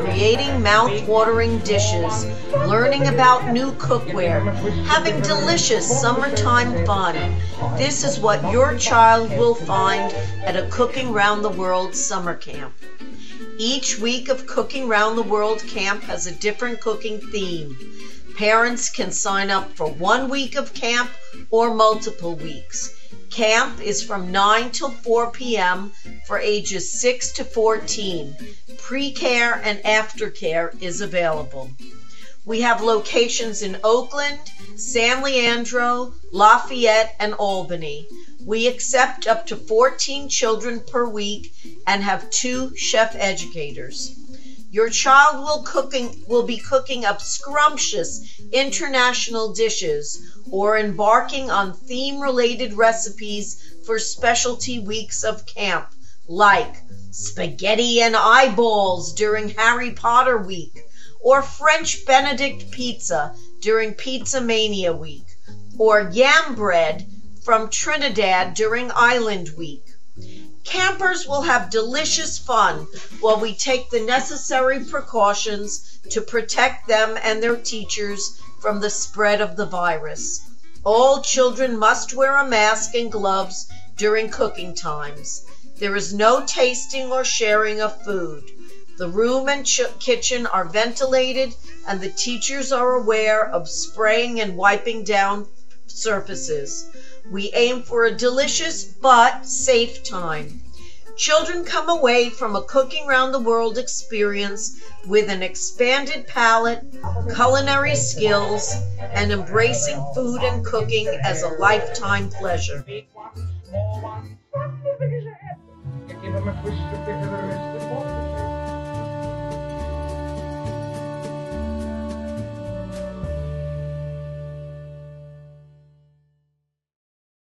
creating mouth-watering dishes, learning about new cookware, having delicious summertime fun. This is what your child will find at a Cooking Round the World summer camp. Each week of Cooking Round the World camp has a different cooking theme. Parents can sign up for one week of camp or multiple weeks. Camp is from 9 till 4 p.m. for ages 6 to 14. Pre-care and aftercare is available. We have locations in Oakland, San Leandro, Lafayette, and Albany. We accept up to 14 children per week and have two chef educators. Your child will cooking will be cooking up scrumptious international dishes or embarking on theme related recipes for specialty weeks of camp like spaghetti and eyeballs during Harry Potter week or French Benedict pizza during Pizza Mania week or yam bread from Trinidad during Island Week. Campers will have delicious fun while we take the necessary precautions to protect them and their teachers from the spread of the virus. All children must wear a mask and gloves during cooking times. There is no tasting or sharing of food. The room and ch- kitchen are ventilated, and the teachers are aware of spraying and wiping down surfaces. We aim for a delicious but safe time. Children come away from a Cooking Round the World experience with an expanded palate, culinary skills, and embracing food and cooking as a lifetime pleasure. One. Jakie mamy pójść do